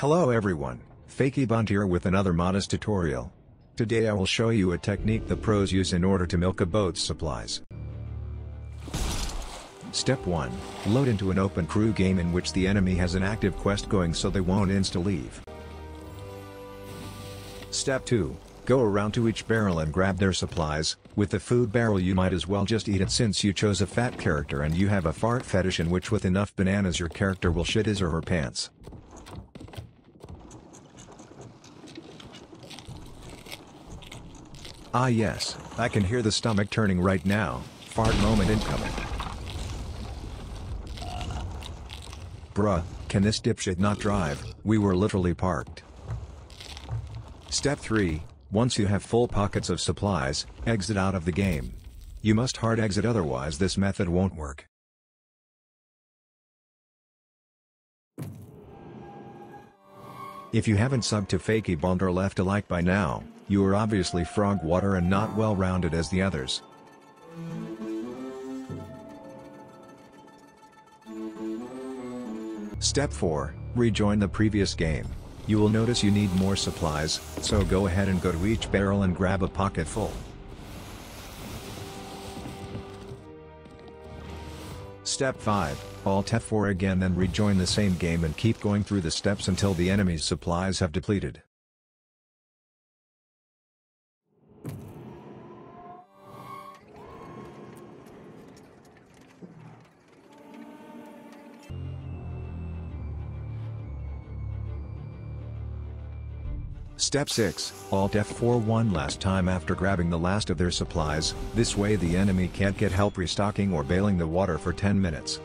Hello everyone, Fakey Bond here with another modest tutorial. Today I will show you a technique the pros use in order to milk a boat's supplies. Step 1. Load into an open crew game in which the enemy has an active quest going so they won't insta-leave. Step 2. Go around to each barrel and grab their supplies, with the food barrel you might as well just eat it since you chose a fat character and you have a fart fetish in which with enough bananas your character will shit his or her pants. Ah yes, I can hear the stomach turning right now, fart moment incoming. Bruh, can this dipshit not drive, we were literally parked. Step 3, once you have full pockets of supplies, exit out of the game. You must hard exit otherwise this method won't work. If you haven't subbed to Fakey Bond or left a like by now, you are obviously frog water and not well rounded as the others. Step 4, rejoin the previous game. You will notice you need more supplies, so go ahead and go to each barrel and grab a pocket full. Step 5, Alt F4 again then rejoin the same game and keep going through the steps until the enemy's supplies have depleted. Step 6, Alt F4 one last time after grabbing the last of their supplies, this way the enemy can't get help restocking or bailing the water for 10 minutes.